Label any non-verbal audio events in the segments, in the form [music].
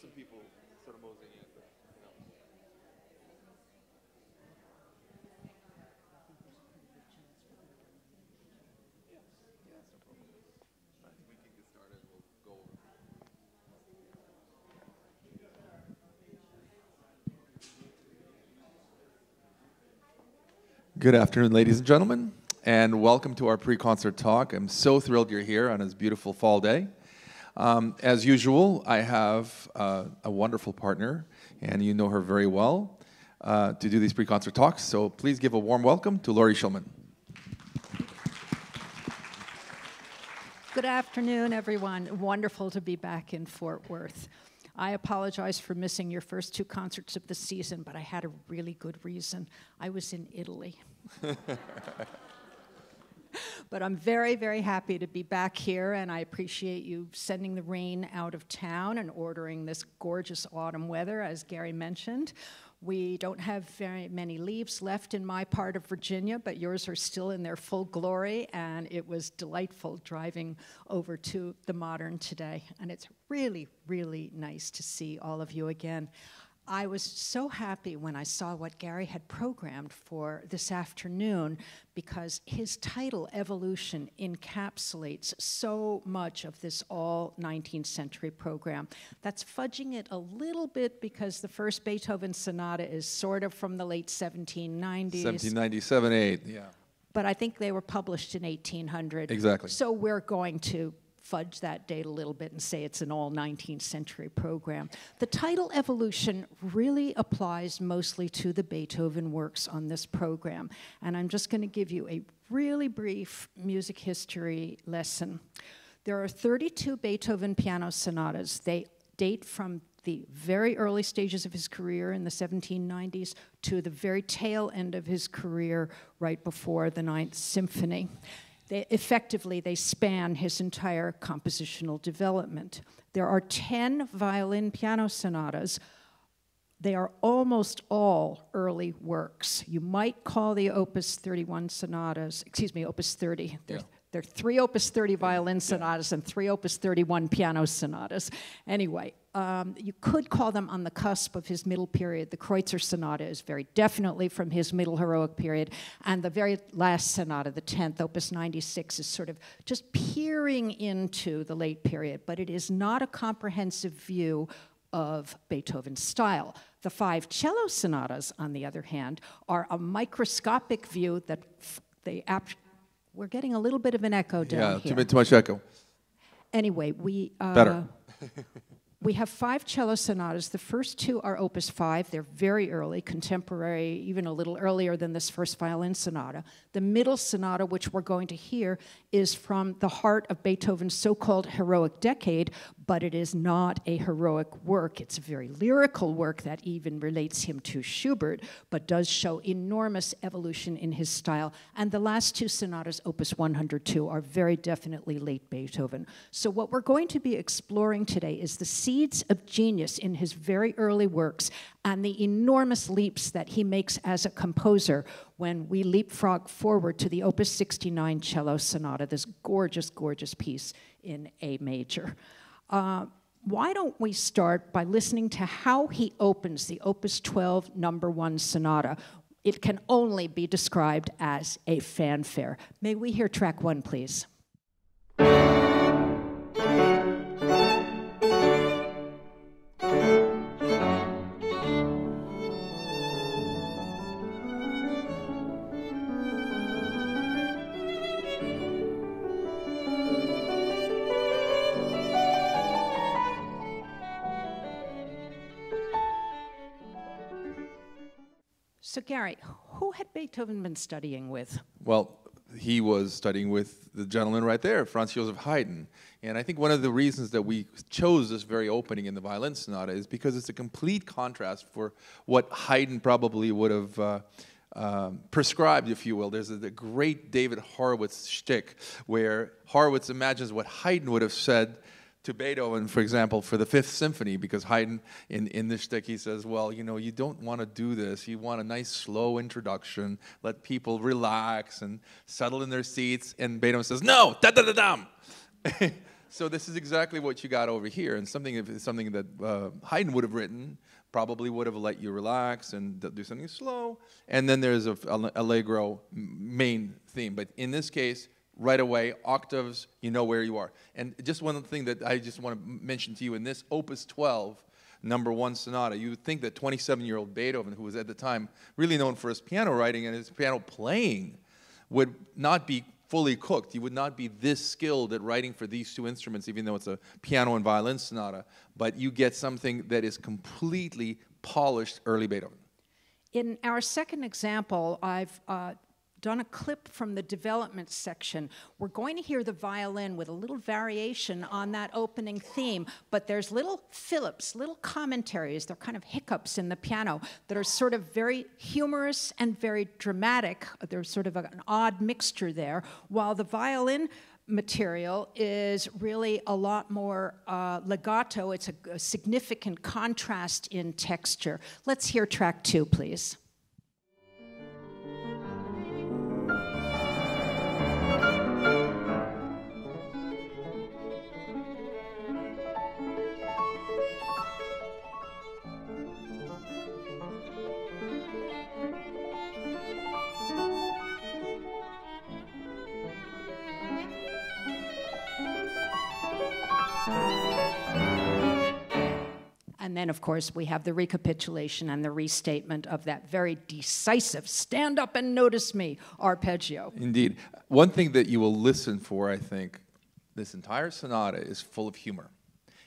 some people sort of moseying in, but you know. Good afternoon, ladies and gentlemen, and welcome to our pre-concert talk. I'm so thrilled you're here on this beautiful fall day. Um, as usual, I have uh, a wonderful partner, and you know her very well, uh, to do these pre-concert talks. So please give a warm welcome to Laurie Shulman. Good afternoon, everyone. Wonderful to be back in Fort Worth. I apologize for missing your first two concerts of the season, but I had a really good reason. I was in Italy. [laughs] but I'm very, very happy to be back here, and I appreciate you sending the rain out of town and ordering this gorgeous autumn weather, as Gary mentioned. We don't have very many leaves left in my part of Virginia, but yours are still in their full glory, and it was delightful driving over to the modern today. And it's really, really nice to see all of you again. I was so happy when I saw what Gary had programmed for this afternoon because his title, Evolution, encapsulates so much of this all 19th century program. That's fudging it a little bit because the first Beethoven sonata is sort of from the late 1790s. 1797, 8, yeah. But I think they were published in 1800. Exactly. So we're going to fudge that date a little bit and say it's an all 19th century program. The title Evolution really applies mostly to the Beethoven works on this program. And I'm just going to give you a really brief music history lesson. There are 32 Beethoven piano sonatas. They date from the very early stages of his career in the 1790s to the very tail end of his career right before the Ninth Symphony they, effectively they span his entire compositional development. There are 10 violin piano sonatas. They are almost all early works. You might call the Opus 31 sonatas, excuse me, Opus 30. They're, yeah. There are three Opus 30 violin sonatas and three Opus 31 piano sonatas. Anyway, um, you could call them on the cusp of his middle period. The Kreutzer Sonata is very definitely from his middle heroic period, and the very last sonata, the 10th, Opus 96, is sort of just peering into the late period, but it is not a comprehensive view of Beethoven's style. The five cello sonatas, on the other hand, are a microscopic view that they we're getting a little bit of an echo down yeah, here. Yeah, too much echo. Anyway, we uh, better. [laughs] we have five cello sonatas. The first two are Opus 5. They're very early, contemporary, even a little earlier than this first violin sonata. The middle sonata, which we're going to hear, is from the heart of Beethoven's so called heroic decade, but it is not a heroic work. It's a very lyrical work that even relates him to Schubert, but does show enormous evolution in his style. And the last two sonatas, Opus 102, are very definitely late Beethoven. So, what we're going to be exploring today is the seeds of genius in his very early works and the enormous leaps that he makes as a composer when we leapfrog forward to the Opus 69 cello sonata, this gorgeous, gorgeous piece in A major. Uh, why don't we start by listening to how he opens the Opus 12 number one sonata? It can only be described as a fanfare. May we hear track one, please? So, Gary, who had Beethoven been studying with? Well, he was studying with the gentleman right there, Franz Joseph Haydn. And I think one of the reasons that we chose this very opening in the violin sonata is because it's a complete contrast for what Haydn probably would have uh, um, prescribed, if you will. There's a, the great David Horowitz shtick where Horowitz imagines what Haydn would have said to Beethoven, for example, for the Fifth Symphony, because Haydn, in, in this stick, he says, well, you know, you don't want to do this. You want a nice, slow introduction, let people relax and settle in their seats. And Beethoven says, no, da da da dum. [laughs] so this is exactly what you got over here, and something something that uh, Haydn would have written, probably would have let you relax and do something slow. And then there's a allegro main theme, but in this case, right away, octaves, you know where you are. And just one thing that I just want to mention to you in this Opus 12 number one sonata. You would think that 27 year old Beethoven, who was at the time really known for his piano writing and his piano playing, would not be fully cooked. He would not be this skilled at writing for these two instruments, even though it's a piano and violin sonata. But you get something that is completely polished early Beethoven. In our second example, I've uh, done a clip from the development section. We're going to hear the violin with a little variation on that opening theme, but there's little fillps, little commentaries, they're kind of hiccups in the piano that are sort of very humorous and very dramatic. There's sort of an odd mixture there, while the violin material is really a lot more uh, legato. It's a, a significant contrast in texture. Let's hear track two, please. And then, of course, we have the recapitulation and the restatement of that very decisive stand up and notice me arpeggio. Indeed. One thing that you will listen for, I think, this entire sonata is full of humor.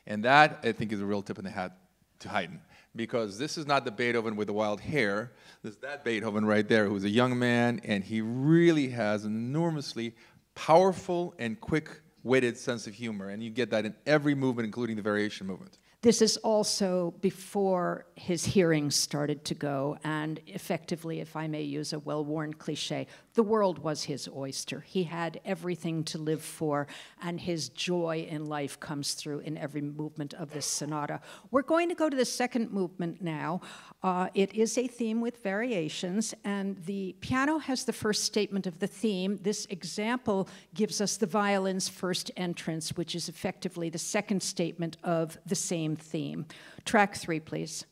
And that, I think, is a real tip in the hat to Haydn. Because this is not the Beethoven with the wild hair. This is that Beethoven right there, who's a young man, and he really has an enormously powerful and quick witted sense of humor. And you get that in every movement, including the variation movement. This is also before his hearing started to go, and effectively, if I may use a well worn cliche, the world was his oyster. He had everything to live for, and his joy in life comes through in every movement of this sonata. We're going to go to the second movement now. Uh, it is a theme with variations, and the piano has the first statement of the theme. This example gives us the violin's first entrance, which is effectively the second statement of the same theme. Track three, please.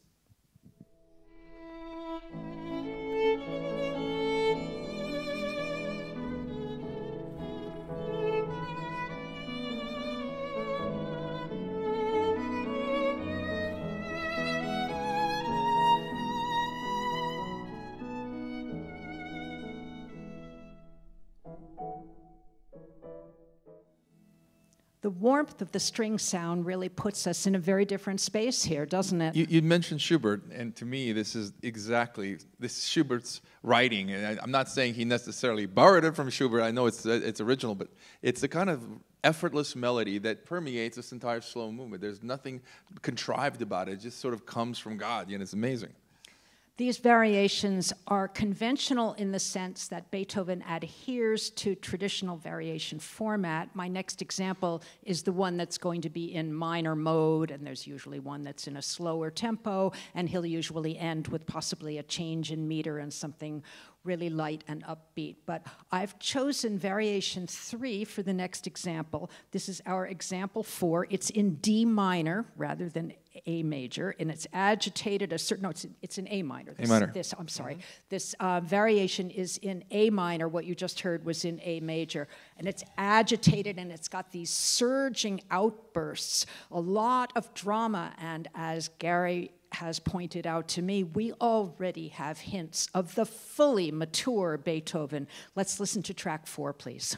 The warmth of the string sound really puts us in a very different space here, doesn't it? You, you mentioned Schubert, and to me, this is exactly this is Schubert's writing. And I, am not saying he necessarily borrowed it from Schubert. I know it's it's original, but it's the kind of effortless melody that permeates this entire slow movement. There's nothing contrived about it. It just sort of comes from God, and it's amazing. These variations are conventional in the sense that Beethoven adheres to traditional variation format. My next example is the one that's going to be in minor mode, and there's usually one that's in a slower tempo, and he'll usually end with possibly a change in meter and something really light and upbeat. But I've chosen variation three for the next example. This is our example four. It's in D minor rather than A major, and it's agitated a certain, no, it's, it's in A minor. This, A minor. This, I'm sorry. Mm-hmm. This uh, variation is in A minor. What you just heard was in A major. And it's agitated and it's got these surging outbursts, a lot of drama. And as Gary has pointed out to me, we already have hints of the fully mature Beethoven. Let's listen to track four, please.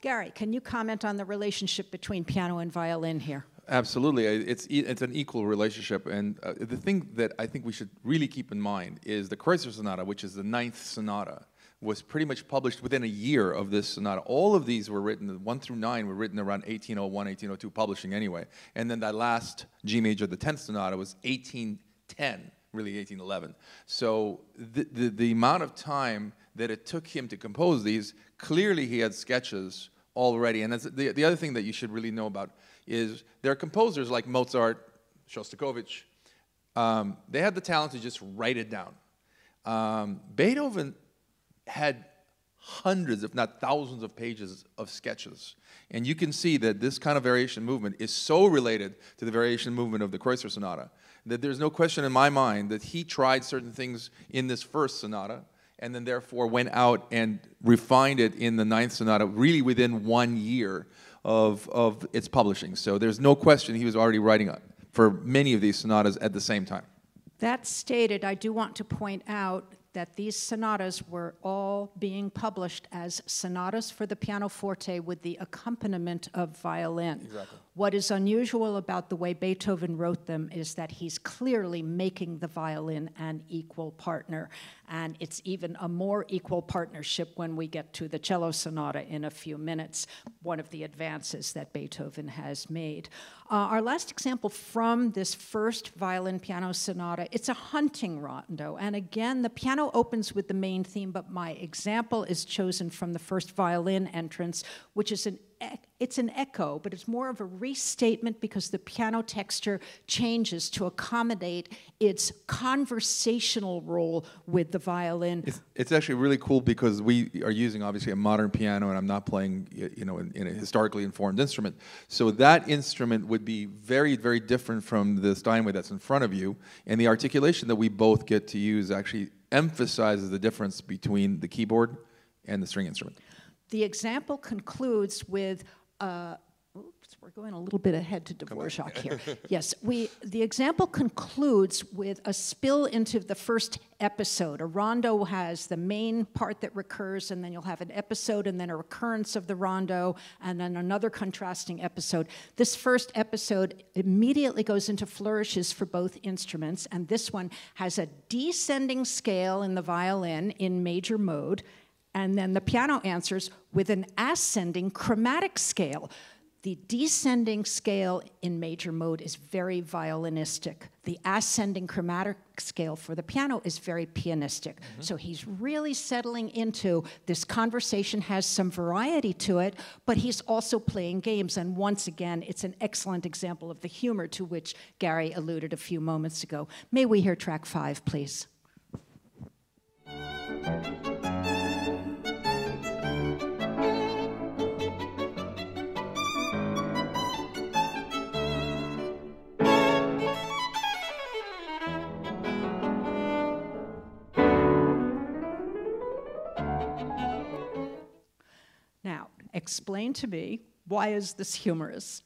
Gary, can you comment on the relationship between piano and violin here? Absolutely. It's, it's an equal relationship. And uh, the thing that I think we should really keep in mind is the Kreutzer Sonata, which is the ninth sonata, was pretty much published within a year of this sonata. All of these were written, one through nine were written around 1801, 1802, publishing anyway. And then that last G major, the 10th sonata, was 1810, really 1811. So the, the, the amount of time that it took him to compose these, clearly he had sketches already. And the, the other thing that you should really know about is there are composers like Mozart, Shostakovich, um, they had the talent to just write it down. Um, Beethoven had hundreds, if not thousands, of pages of sketches. And you can see that this kind of variation movement is so related to the variation movement of the Kreutzer Sonata that there's no question in my mind that he tried certain things in this first sonata and then therefore went out and refined it in the ninth sonata really within one year of, of its publishing. So there's no question he was already writing for many of these sonatas at the same time. That stated, I do want to point out that these sonatas were all being published as sonatas for the pianoforte with the accompaniment of violin. Exactly. What is unusual about the way Beethoven wrote them is that he's clearly making the violin an equal partner. And it's even a more equal partnership when we get to the cello sonata in a few minutes, one of the advances that Beethoven has made. Uh, our last example from this first violin piano sonata, it's a hunting rondo. And again, the piano opens with the main theme, but my example is chosen from the first violin entrance, which is an it's an echo, but it's more of a restatement because the piano texture changes to accommodate its conversational role with the violin. It's, it's, actually really cool because we are using obviously a modern piano, and I'm not playing you know in, in, a historically informed instrument. So that instrument would be very very different from the Steinway that's in front of you, and the articulation that we both get to use actually emphasizes the difference between the keyboard and the string instrument. The example concludes with uh, oops, we're going a little bit ahead to Dvorak [laughs] here. yes, we, the example concludes with a spill into the first episode. A rondo has the main part that recurs, and then you'll have an episode, and then a recurrence of the rondo, and then another contrasting episode. This first episode immediately goes into flourishes for both instruments, and this one has a descending scale in the violin in major mode and then the piano answers with an ascending chromatic scale. The descending scale in major mode is very violinistic. The ascending chromatic scale for the piano is very pianistic. Mm-hmm. So he's really settling into this conversation has some variety to it, but he's also playing games. And once again, it's an excellent example of the humor to which Gary alluded a few moments ago. May we hear track five, please? Explain to me why is this humorous?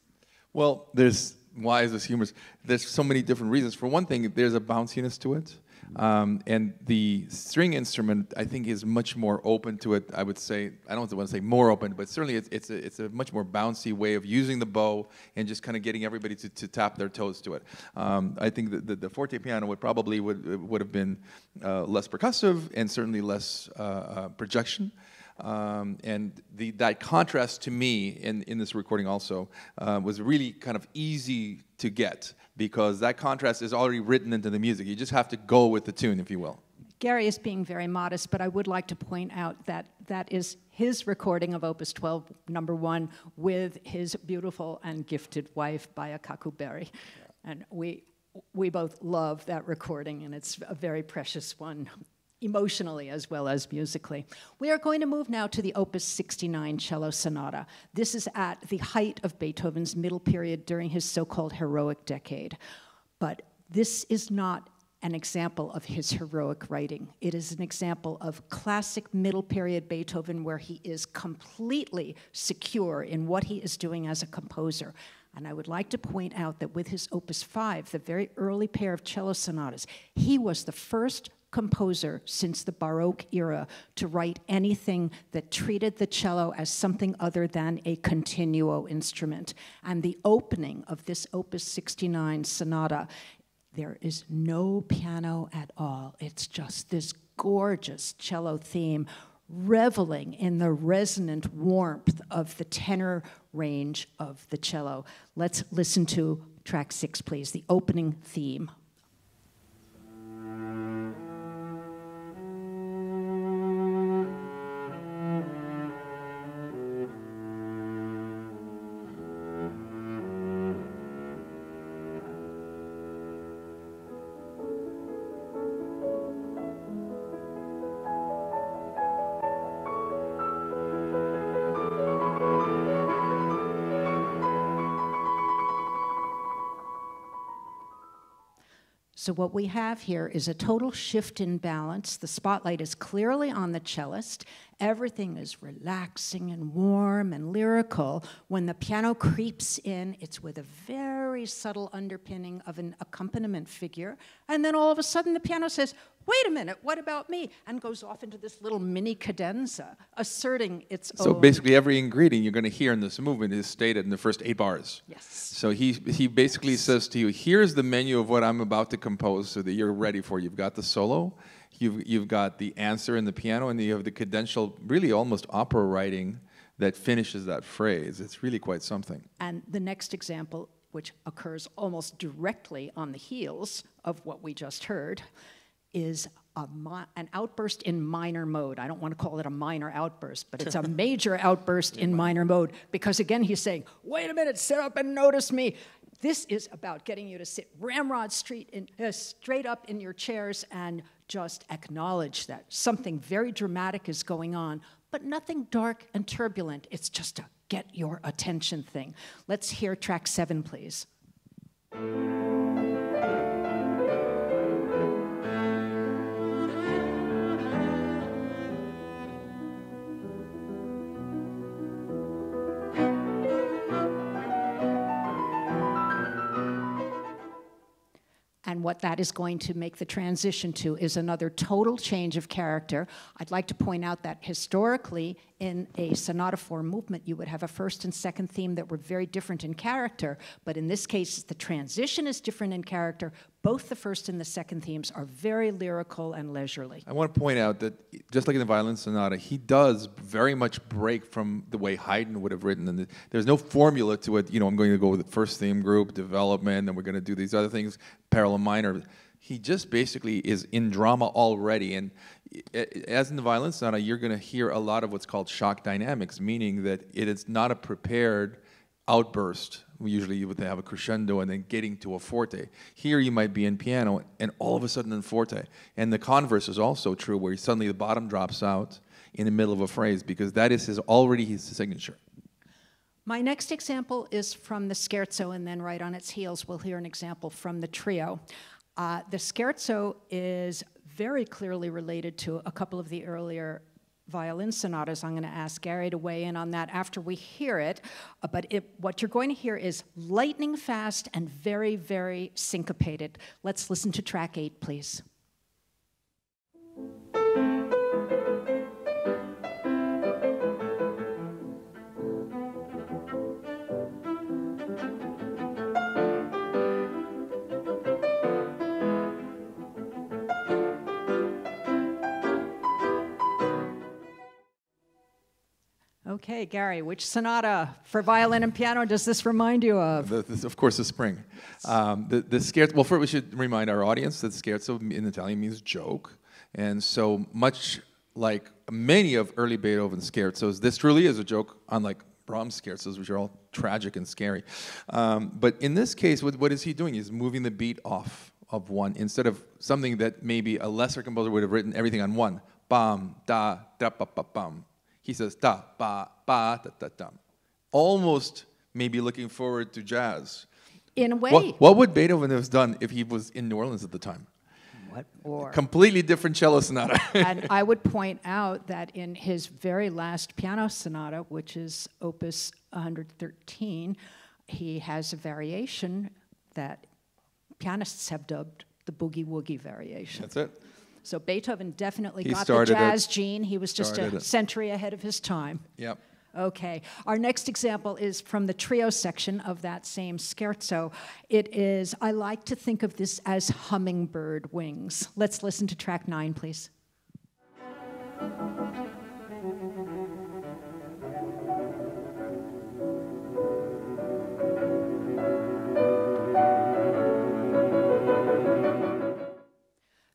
Well, there's why is this humorous? There's so many different reasons. For one thing, there's a bounciness to it. Um, and the string instrument, I think, is much more open to it. I would say, I don't want to say more open, but certainly it's, it's, a, it's a much more bouncy way of using the bow and just kind of getting everybody to, to tap their toes to it. Um, I think that the, the, forte piano would probably would, would have been uh, less percussive and certainly less uh, uh, projection. Um, and the, that contrast to me in, in this recording also uh, was really kind of easy to get because that contrast is already written into the music. You just have to go with the tune, if you will. Gary is being very modest, but I would like to point out that that is his recording of Opus 12, number one, with his beautiful and gifted wife, Baya Kakouberi. And we, we both love that recording, and it's a very precious one emotionally as well as musically. We are going to move now to the Opus 69 cello sonata. This is at the height of Beethoven's middle period during his so called heroic decade. But this is not an example of his heroic writing. It is an example of classic middle period Beethoven where he is completely secure in what he is doing as a composer. And I would like to point out that with his Opus 5, the very early pair of cello sonatas, he was the first composer since the Baroque era to write anything that treated the cello as something other than a continuo instrument. And the opening of this Opus 69 sonata, there is no piano at all. It's just this gorgeous cello theme reveling in the resonant warmth of the tenor range of the cello. Let's listen to track six, please, the opening theme. So, what we have here is a total shift in balance. The spotlight is clearly on the cellist. Everything is relaxing and warm and lyrical. When the piano creeps in, it's with a very subtle underpinning of an accompaniment figure. And then all of a sudden, the piano says, Wait a minute, what about me? And goes off into this little mini cadenza, asserting its So own. So basically, every ingredient you're going to hear in this movement is stated in the first eight bars. Yes. So he he basically says to you, "Here's the menu of what I'm about to compose, so that you're ready for. You've got the solo, you've you've got the answer in the piano, and you have the cadential, really almost opera writing that finishes that phrase. It's really quite something." And the next example, which occurs almost directly on the heels of what we just heard, is an outburst in minor mode. I don't want to call it a minor outburst, but it's a [laughs] major outburst in minor mode because, again, he's saying, wait a minute, sit up and notice me. This is about getting you to sit ramrod street in, uh, straight up in your chairs and just acknowledge that something very dramatic is going on, but nothing dark and turbulent. It's just a get your attention thing. Let's hear track seven, please. What that is going to make the transition to is another total change of character. I'd like to point out that historically, in a sonata form movement, you would have a first and second theme that were very different in character. But in this case, the transition is different in character. Both the first and the second themes are very lyrical and leisurely. I want to point out that just like in the Violin Sonata, he does very much break from the way Haydn would have written. And there's no formula to it. You know, I'm going to go with the first theme group, development, and we're going to do these other things, parallel minor. He just basically is in drama already. And as in the Violin Sonata, you're going to hear a lot of what's called shock dynamics, meaning that it is not a prepared outburst. Usually you would have a crescendo and then getting to a forte. Here you might be in piano and all of a sudden in forte. And the converse is also true where suddenly the bottom drops out in the middle of a phrase because that is his already his signature. My next example is from the scherzo, and then right on its heels, we'll hear an example from the trio. Uh, the scherzo is very clearly related to a couple of the earlier violin sonatas. I'm going to ask Gary to weigh in on that after we hear it. Uh, but it, what you're going to hear is lightning fast and very, very syncopated. Let's listen to track eight, please. Okay, Gary, which sonata for violin and piano does this remind you of? The, this, of course, the spring. Um, the, the scherzo, well, first we should remind our audience that scherzo in Italian means joke. And so much like many of early Beethoven scherzos, this truly is a joke, unlike Brahms scherzos, which are all tragic and scary. Um, but in this case, what, what is he doing? He's moving the beat off of one instead of something that maybe a lesser composer would have written everything on one. Bam, da, da, ba, ba, bam. He says da, ba, ba, da, da, dum. Almost maybe looking forward to jazz. In a way. What, what would Beethoven have done if he was in New Orleans at the time? What or? Completely different cello sonata. [laughs] and I would point out that in his very last piano sonata, which is Opus 113, he has a variation that pianists have dubbed the boogie woogie variation. That's it. So Beethoven definitely He got the started it. jazz gene. He was just Started a it. century ahead of his time. Yep. Okay. Our next example is from the trio section of that same scherzo. It is, I like to think of this as hummingbird wings. Let's listen to track nine, please.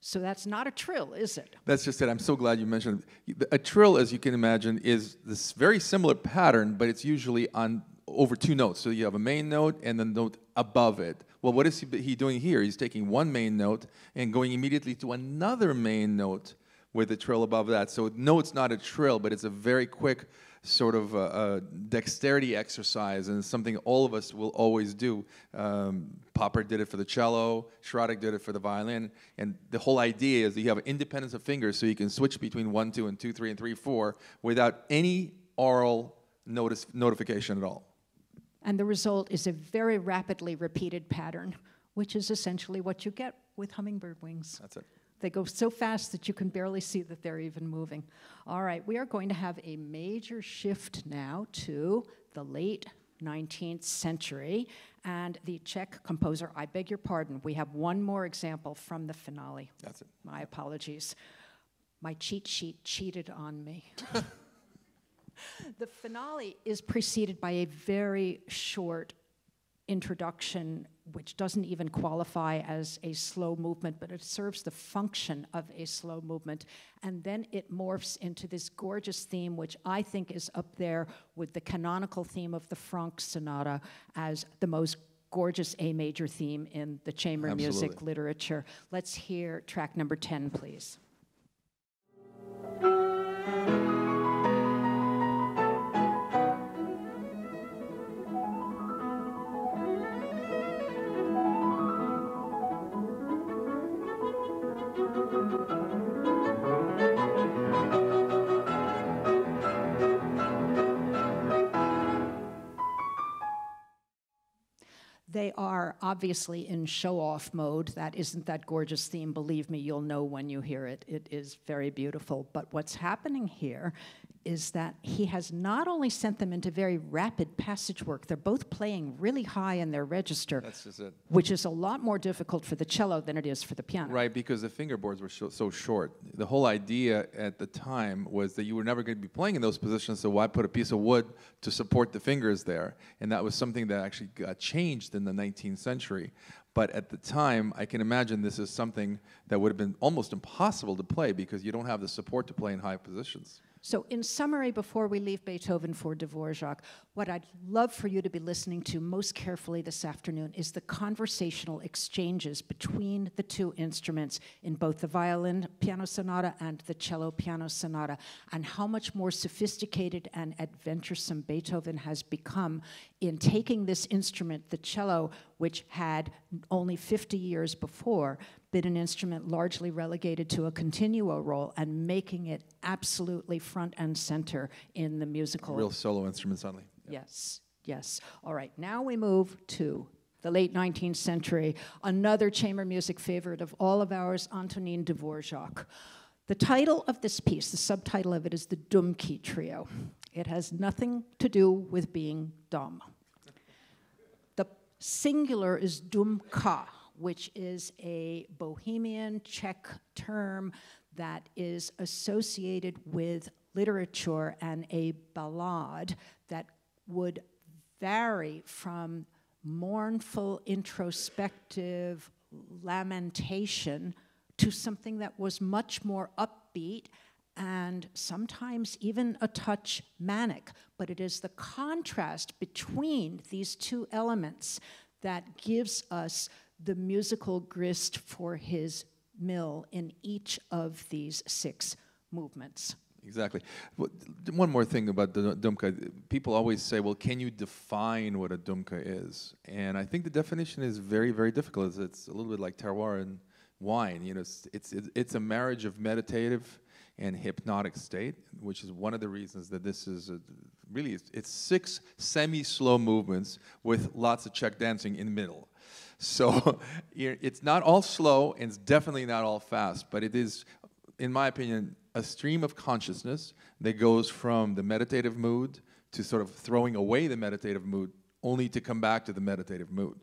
So that's not a trill, is it? That's just it. I'm so glad you mentioned it. A trill, as you can imagine, is this very similar pattern, but it's usually on over two notes. So you have a main note and the note above it. Well, what is he, he doing here? He's taking one main note and going immediately to another main note with a trill above that. So no, it's not a trill, but it's a very quick sort of a, a dexterity exercise, and it's something all of us will always do. Um, Popper did it for the cello, Schradieck did it for the violin, and the whole idea is that you have independence of fingers, so you can switch between one, two, and two, three, and three, four without any oral notice, notification at all. And the result is a very rapidly repeated pattern, which is essentially what you get with hummingbird wings. That's it. They go so fast that you can barely see that they're even moving. All right, we are going to have a major shift now to the late 19th century and the Czech composer. I beg your pardon, we have one more example from the finale. That's it. My apologies. My cheat sheet cheated on me. [laughs] the finale is preceded by a very short introduction, which doesn't even qualify as a slow movement, but it serves the function of a slow movement. And then it morphs into this gorgeous theme, which I think is up there with the canonical theme of the Franck Sonata as the most gorgeous A major theme in the chamber Absolutely. music literature. Let's hear track number 10, please. Are obviously in show off mode. That isn't that gorgeous theme. Believe me, you'll know when you hear it. It is very beautiful. But what's happening here is that he has not only sent them into very rapid passage work, they're both playing really high in their register, That's just it. which is a lot more difficult for the cello than it is for the piano. Right, because the fingerboards were so, so short. The whole idea at the time was that you were never going to be playing in those positions, so why put a piece of wood to support the fingers there? And that was something that actually got changed in the 19th century. But at the time, I can imagine this is something that would have been almost impossible to play because you don't have the support to play in high positions. So, in summary, before we leave Beethoven for Dvorak, what I'd love for you to be listening to most carefully this afternoon is the conversational exchanges between the two instruments in both the violin piano sonata and the cello piano sonata, and how much more sophisticated and adventuresome Beethoven has become in taking this instrument, the cello, which had only 50 years before been an instrument largely relegated to a continuo role and making it absolutely front and center in the musical. Real solo instrument suddenly. Yes, yes. All right, now we move to the late 19th century, another chamber music favorite of all of ours, Antonin Dvorak. The title of this piece, the subtitle of it is the Dumky Trio. It has nothing to do with being dumb. The singular is Dumka, which is a Bohemian Czech term that is associated with literature and a ballad that would vary from mournful, introspective lamentation to something that was much more upbeat and sometimes even a touch manic. But it is the contrast between these two elements that gives us the musical grist for his mill in each of these six movements. Exactly. One more thing about the dumka. People always say, well, can you define what a dumka is? And I think the definition is very, very difficult. It's, a little bit like terroir and wine. You know, it's, it's- it's a marriage of meditative and hypnotic state, which is one of the reasons that this is a, really, it's, it's six semi-slow movements with lots of Czech dancing in the middle. [laughs] So [laughs] it's not all slow and it's definitely not all fast, but it is, in my opinion, a stream of consciousness that goes from the meditative mood to sort of throwing away the meditative mood, only to come back to the meditative mood.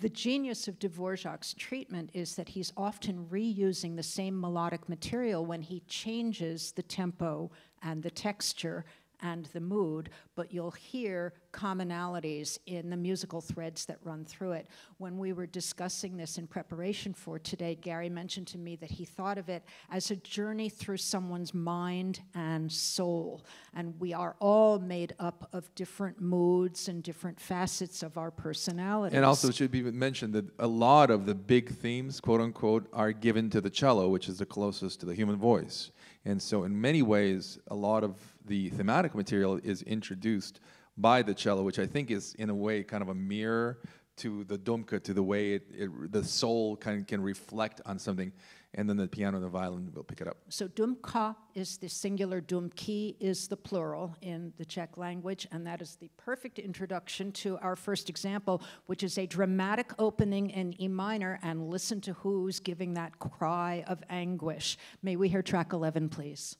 The genius of Dvorak's treatment is that he's often reusing the same melodic material when he changes the tempo and the texture and the mood, but you'll hear commonalities in the musical threads that run through it. When we were discussing this in preparation for today, Gary mentioned to me that he thought of it as a journey through someone's mind and soul. And we are all made up of different moods and different facets of our personality. And also, it should be mentioned that a lot of the big themes, quote unquote, are given to the cello, which is the closest to the human voice. And so, in many ways, a lot of the thematic material is introduced by the cello, which I think is, in a way, kind of a mirror to the dumka, to the way it, it, the soul kind of can reflect on something, and then the piano and the violin will pick it up. So dumka is the singular, dumki is the plural in the Czech language, and that is the perfect introduction to our first example, which is a dramatic opening in E minor, and listen to who's giving that cry of anguish. May we hear track 11, please?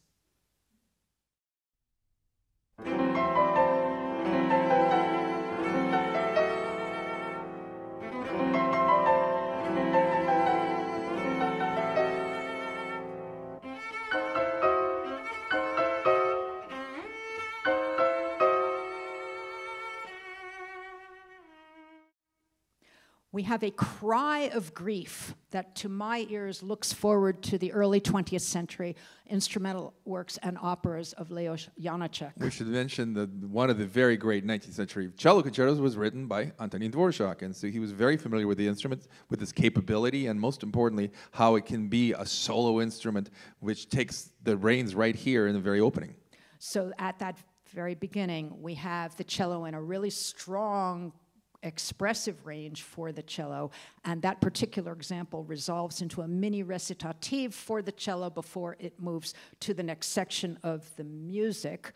We have a cry of grief that, to my ears, looks forward to the early 20th century instrumental works and operas of Leos Janáček. We should mention that one of the very great 19th century cello concertos was written by Antonín Dvorak, and so he was very familiar with the instrument, with its capability, and most importantly, how it can be a solo instrument which takes the reins right here in the very opening. So at that very beginning, we have the cello in a really strong expressive range for the cello, and that particular example resolves into a mini recitative for the cello before it moves to the next section of the music.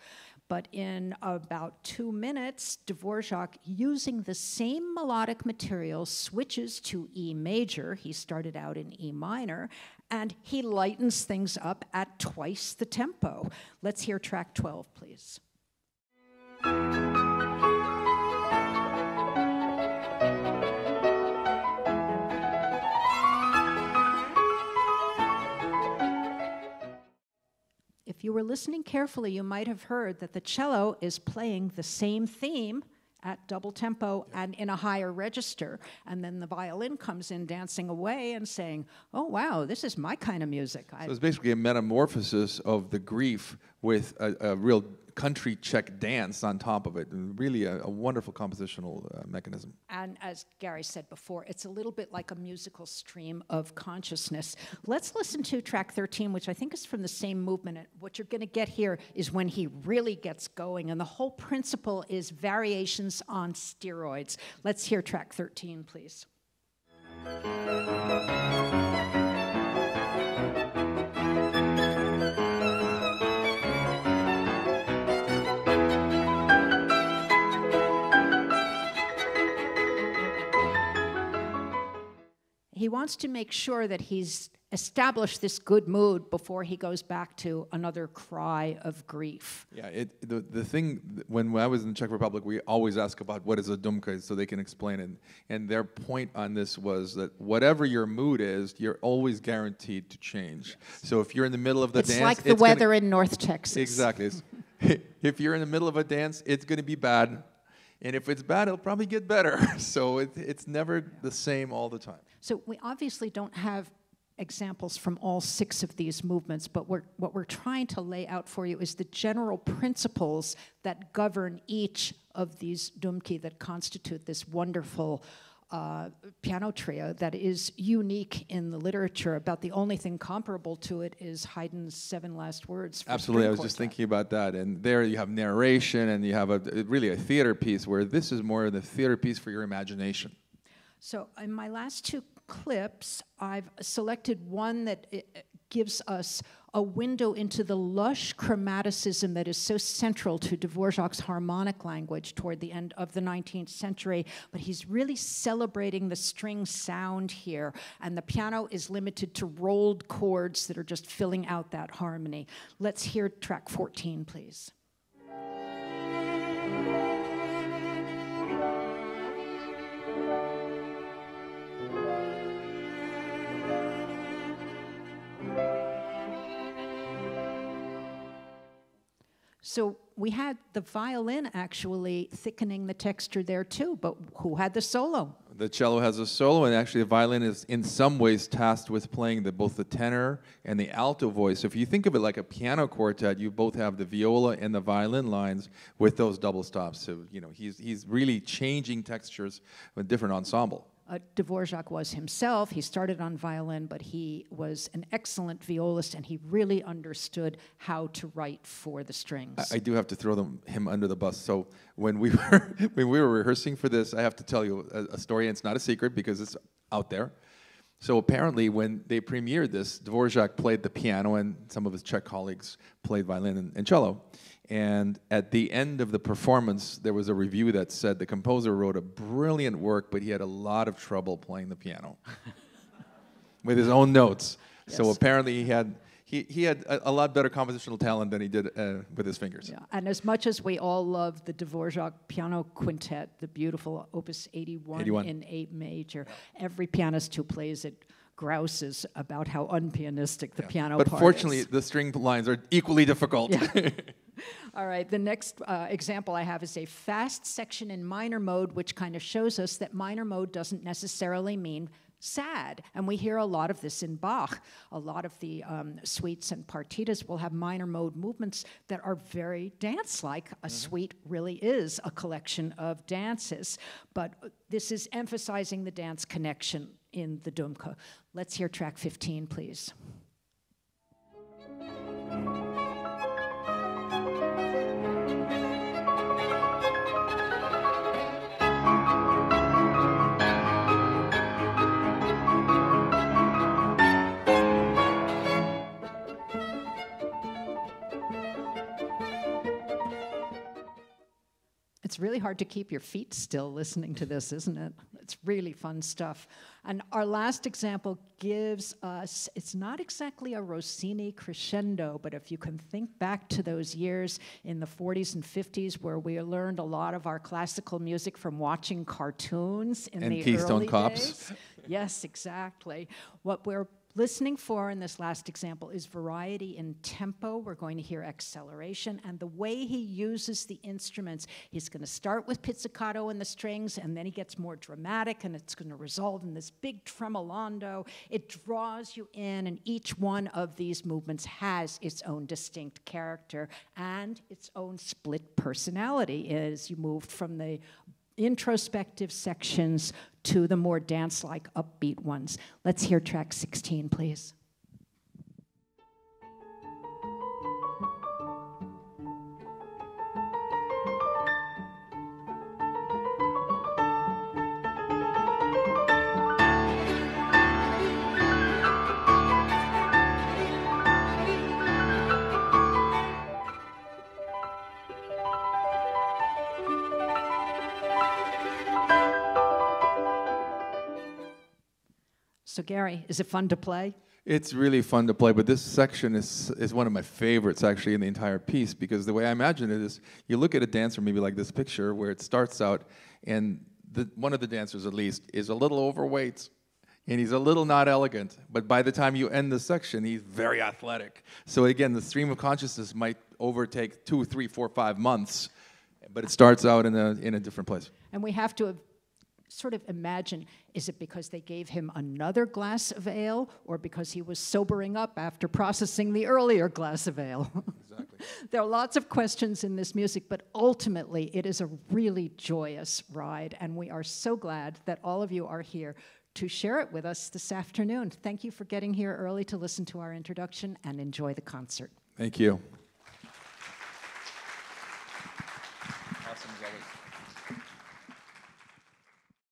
But in about two minutes, Dvorak, using the same melodic material, switches to E major. He started out in E minor, and he lightens things up at twice the tempo. Let's hear track 12, please. You were listening carefully, you might have heard that the cello is playing the same theme at double tempo and in a higher register. And then the violin comes in dancing away and saying, Oh, wow, this is my kind of music. So it's basically a metamorphosis of the grief with a, a real country Czech dance on top of it. Really a, a wonderful compositional uh, mechanism. And as Gary said before, it's a little bit like a musical stream of consciousness. Let's listen to track 13, which I think is from the same movement. What you're going to get here is when he really gets going, and the whole principle is variations on steroids. Let's hear track 13, please. He wants to make sure that he's established this good mood before he goes back to another cry of grief. Yeah, it, the, the thing, when I was in the Czech Republic, we always ask about what is a dumka so they can explain it. And their point on this was that whatever your mood is, you're always guaranteed to change. Yes. So if you're in the middle of the dance, it's dance, like the it's weather gonna, in North Texas. Exactly. [laughs] if you're in the middle of a dance, it's going to be bad. And if it's bad, it'll probably get better. [laughs] so it, it's never the same all the time. So we obviously don't have examples from all six of these movements, but we're, what we're trying to lay out for you is the general principles that govern each of these dumki that constitute this wonderful uh, piano trio that is unique in the literature. About the only thing comparable to it is Haydn's Seven Last Words. Absolutely, I was just thinking about that. And there you have narration, and you have a really a theater piece where this is more of the theater piece for your imagination. So in my last two clips, I've selected one that uh, gives us a window into the lush chromaticism that is so central to Dvorak's harmonic language toward the end of the 19th century. But he's really celebrating the string sound here, and the piano is limited to rolled chords that are just filling out that harmony. Let's hear track 14, please. So we had the violin actually thickening the texture there too, but who had the solo? The cello has a solo, and actually, the violin is in some ways tasked with playing the, both the tenor and the alto voice. So if you think of it like a piano quartet, you both have the viola and the violin lines with those double stops. So you know he's he's really changing textures with different ensemble. Uh, Dvorak was himself. He started on violin, but he was an excellent violist, and he really understood how to write for the strings. I, I do have to throw them, him under the bus. So when we [laughs] were when we were rehearsing for this, I have to tell you a, a story, and it's not a secret because it's out there. So apparently, when they premiered this, Dvorak played the piano, and some of his Czech colleagues played violin and, and cello. And at the end of the performance, there was a review that said the composer wrote a brilliant work, but he had a lot of trouble playing the piano [laughs] with his own notes. Yes. So apparently, he had he, he had a, a, lot better compositional talent than he did uh, with his fingers. Yeah. And as much as we all love the Dvorak piano quintet, the beautiful Opus 81, 81. in A major, every pianist who plays it grouses about how unpianistic the yeah. piano but part fortunately, is. the string lines are equally difficult. Yeah. [laughs] [laughs] All right, the next uh, example I have is a fast section in minor mode, which kind of shows us that minor mode doesn't necessarily mean sad. And we hear a lot of this in Bach. A lot of the um, suites and partitas will have minor mode movements that are very dance like. A mm-hmm. suite really is a collection of dances, but this is emphasizing the dance connection in the Dumky. Let's hear track 15, please. It's really hard to keep your feet still listening to this, isn't it? It's really fun stuff. And our last example gives us, it's not exactly a Rossini crescendo, but if you can think back to those years in the 40s and 50s where we learned a lot of our classical music from watching cartoons in and the Keystone early Cops. days. Yes, exactly. What we're listening for in this last example is variety in tempo. We're going to hear acceleration and the way he uses the instruments. He's going to start with pizzicato in the strings and then he gets more dramatic and it's going to result in this big tremolando. It draws you in, and each one of these movements has its own distinct character and its own split personality as you move from the introspective sections to the more dance like upbeat ones. Let's hear track 16, please. So, Gary, is it fun to play? It's really fun to play, but this section is, is one of my favorites actually in the entire piece because the way I imagine it is you look at a dancer, maybe like this picture, where it starts out and the, one of the dancers at least is a little overweight and he's a little not elegant, but by the time you end the section, he's very athletic. So again, the stream of consciousness might overtake two, three, four, five months, but it starts out in a, in a different place. And we have to sort of imagine is it because they gave him another glass of ale or because he was sobering up after processing the earlier glass of ale? [laughs] Exactly. there are lots of questions in this music, but ultimately it is a really joyous ride, and we are so glad that all of you are here to share it with us this afternoon. Thank you for getting here early to listen to our introduction and enjoy the concert. Thank you.